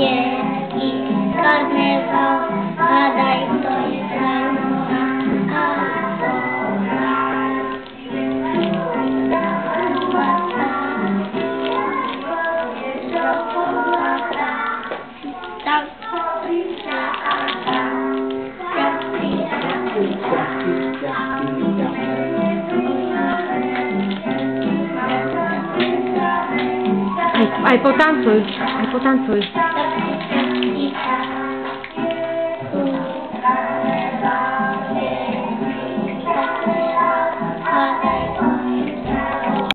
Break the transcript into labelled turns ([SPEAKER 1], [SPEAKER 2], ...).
[SPEAKER 1] wielki karnewał, badaj to jest a Tak.
[SPEAKER 2] Hai, hai potanto il... Hai potanto
[SPEAKER 1] il...